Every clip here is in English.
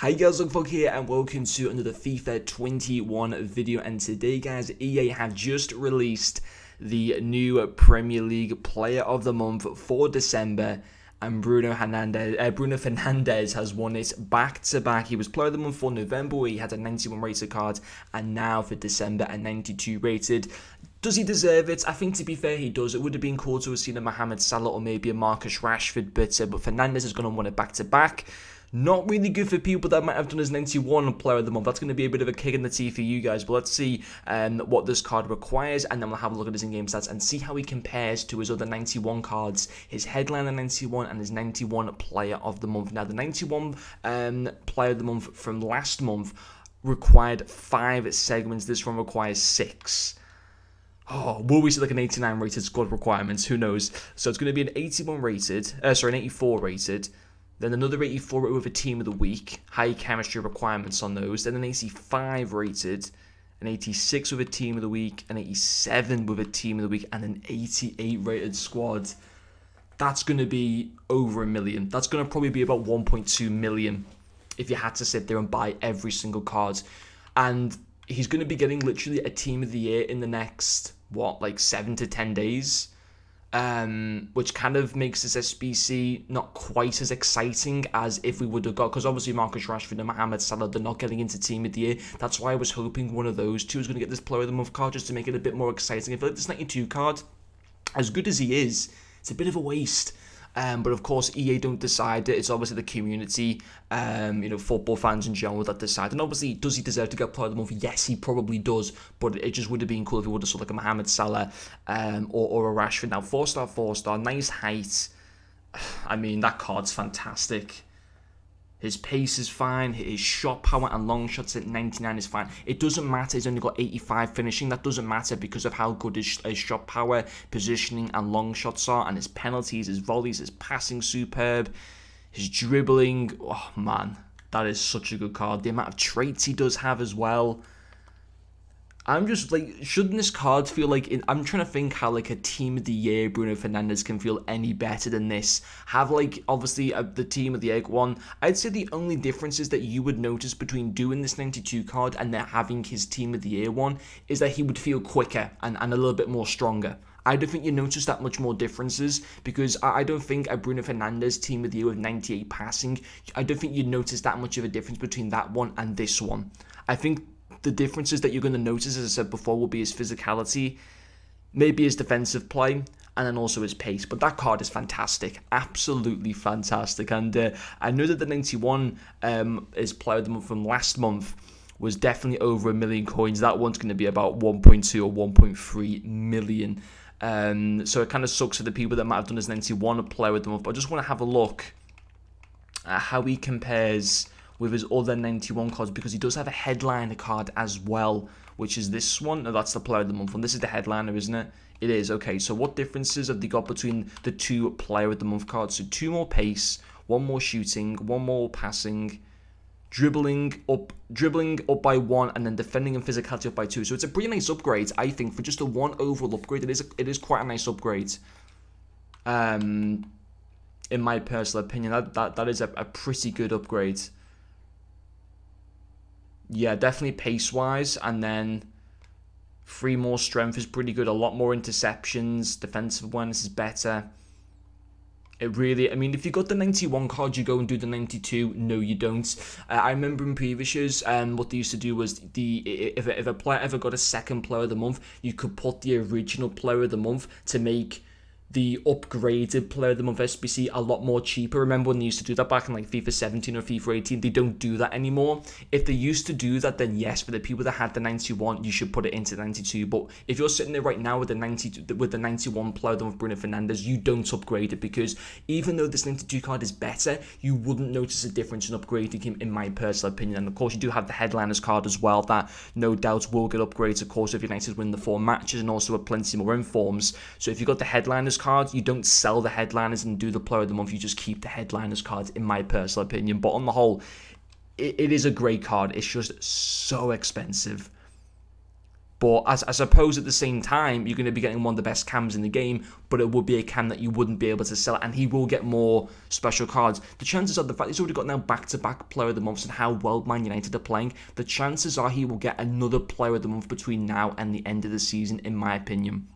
Hi guys, LogFog here and welcome to another FIFA 21 video and today guys, EA have just released the new Premier League Player of the Month for December and Bruno Hernandez, uh, Bruno Fernandes has won it back to back. He was Player of the Month for November he had a 91 rated card and now for December a 92 rated. Does he deserve it? I think to be fair, he does. It would have been cool to have seen a Mohamed Salah or maybe a Marcus Rashford, but, uh, but Fernandes is going to want it back to back. Not really good for people that might have done as his 91 player of the month. That's going to be a bit of a kick in the teeth for you guys. But let's see um, what this card requires, and then we'll have a look at his in-game stats and see how he compares to his other 91 cards, his headliner 91 and his 91 player of the month. Now, the 91 um, player of the month from last month required five segments. This one requires six. Oh, will we see like an 89 rated squad requirements? Who knows? So it's going to be an 81 rated, uh, sorry, an 84 rated, then another 84 with a team of the week, high chemistry requirements on those. Then an 85 rated, an 86 with a team of the week, an 87 with a team of the week, and an 88 rated squad. That's going to be over a million. That's going to probably be about 1.2 million if you had to sit there and buy every single card. And he's going to be getting literally a team of the year in the next, what, like seven to 10 days um, which kind of makes this SBC not quite as exciting as if we would have got, because obviously Marcus Rashford and Mohamed Salah, they're not getting into Team of the Year. That's why I was hoping one of those two is going to get this Player of the Month card just to make it a bit more exciting. I feel like this 92 card, as good as he is, it's a bit of a waste. Um, but of course, EA don't decide it. It's obviously the community, um, you know, football fans in general that decide. And obviously, does he deserve to get Player of the Month? Yes, he probably does. But it just would have been cool if he would have saw like a Mohamed Salah um, or, or a Rashford. Now, four star, four star, nice height. I mean, that card's fantastic. His pace is fine. His shot power and long shots at 99 is fine. It doesn't matter. He's only got 85 finishing. That doesn't matter because of how good his, his shot power, positioning, and long shots are. And his penalties, his volleys, his passing superb. His dribbling. Oh, man. That is such a good card. The amount of traits he does have as well. I'm just like, shouldn't this card feel like? In, I'm trying to think how like a team of the year Bruno Fernandes can feel any better than this. Have like obviously uh, the team of the egg one. I'd say the only differences that you would notice between doing this 92 card and then having his team of the year one is that he would feel quicker and, and a little bit more stronger. I don't think you notice that much more differences because I don't think a Bruno Fernandes team of the year with 98 passing, I don't think you'd notice that much of a difference between that one and this one. I think the differences that you're going to notice, as I said before, will be his physicality, maybe his defensive play, and then also his pace. But that card is fantastic, absolutely fantastic. And uh, I know that the 91 um, is player of the month from last month was definitely over a million coins. That one's going to be about 1.2 or 1.3 million. Um, so it kind of sucks for the people that might have done his 91 player of the month. But I just want to have a look at how he compares with his other 91 cards because he does have a headliner card as well, which is this one. No, that's the player of the month one. This is the headliner, isn't it? It is. Okay, so what differences have they got between the two player of the month cards? So two more pace, one more shooting, one more passing, dribbling up dribbling up by one and then defending and physicality up by two so it's a pretty nice upgrade i think for just a one overall upgrade it is a, it is quite a nice upgrade um in my personal opinion that that, that is a, a pretty good upgrade yeah, definitely pace wise, and then three more strength is pretty good. A lot more interceptions, defensive awareness is better. It really, I mean, if you got the 91 card, you go and do the 92. No, you don't. Uh, I remember in previous years, um, what they used to do was the if, if a player ever got a second player of the month, you could put the original player of the month to make the upgraded player of the month SBC a lot more cheaper. Remember when they used to do that back in like FIFA 17 or FIFA 18? They don't do that anymore. If they used to do that, then yes, for the people that had the 91, you should put it into 92. But if you're sitting there right now with the 90 with the 91 player of the month Bruno Fernandes, you don't upgrade it because even though this 92 card is better, you wouldn't notice a difference in upgrading him, in my personal opinion. And of course, you do have the headliners card as well that no doubt will get upgrades. Of course, if United win the four matches and also have plenty more informs. So if you've got the headliners cards, you don't sell the headliners and do the player of the month. You just keep the headliners cards, in my personal opinion. But on the whole, it, it is a great card. It's just so expensive. But as, I suppose at the same time, you're going to be getting one of the best cams in the game, but it would be a cam that you wouldn't be able to sell, and he will get more special cards. The chances are the fact he's already got now back-to-back Player of the Month and how well Man United are playing, the chances are he will get another Player of the Month between now and the end of the season, in my opinion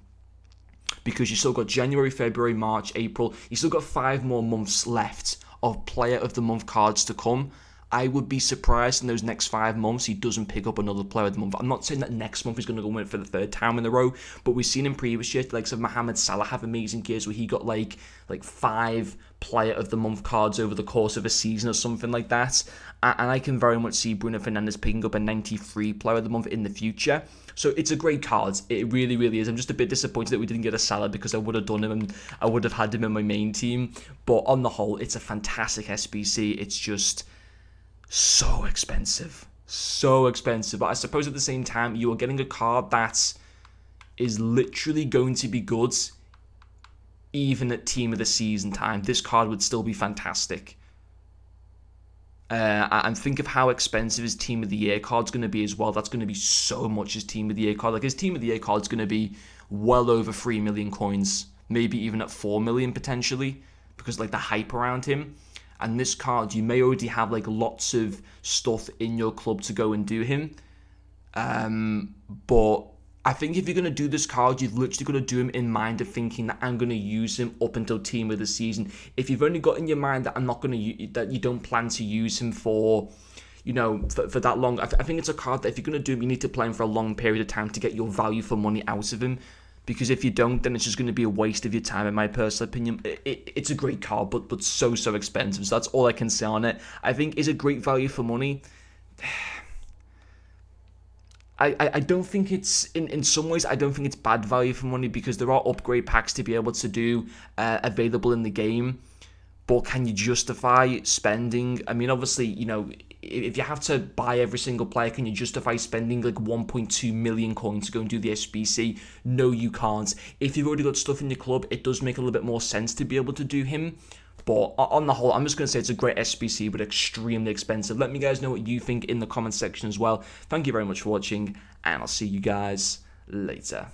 because you still got January, February, March, April. You still got five more months left of Player of the Month cards to come. I would be surprised in those next five months he doesn't pick up another player of the month. I'm not saying that next month he's going to go win it for the third time in a row, but we've seen in previous years, like of Mohamed Salah have amazing years where he got like like five player of the month cards over the course of a season or something like that. And I can very much see Bruno Fernandes picking up a 93 player of the month in the future. So it's a great card. It really, really is. I'm just a bit disappointed that we didn't get a Salah because I would have done him and I would have had him in my main team. But on the whole, it's a fantastic SBC. It's just so expensive. So expensive. But I suppose at the same time, you are getting a card that is literally going to be good even at team of the season time. This card would still be fantastic. Uh, and think of how expensive his team of the year card's going to be as well. That's going to be so much his team of the year card. Like his team of the year card's going to be well over 3 million coins, maybe even at 4 million potentially, because like the hype around him. And this card, you may already have like lots of stuff in your club to go and do him. Um, but I think if you're going to do this card, you've literally got to do him in mind of thinking that I'm going to use him up until team of the season. If you've only got in your mind that I'm not going to, that you don't plan to use him for, you know, for, for that long, I, th- I think it's a card that if you're going to do him, you need to play him for a long period of time to get your value for money out of him because if you don't, then it's just going to be a waste of your time, in my personal opinion. It, it, it's a great card, but but so so expensive. So that's all I can say on it. I think is a great value for money. I, I, don't think it's in, in some ways I don't think it's bad value for money because there are upgrade packs to be able to do uh, available in the game but can you justify spending I mean obviously you know if you have to buy every single player, can you justify spending like 1.2 million coins to go and do the SBC? No, you can't. If you've already got stuff in your club, it does make a little bit more sense to be able to do him. But on the whole, I'm just going to say it's a great SBC, but extremely expensive. Let me guys know what you think in the comment section as well. Thank you very much for watching, and I'll see you guys later.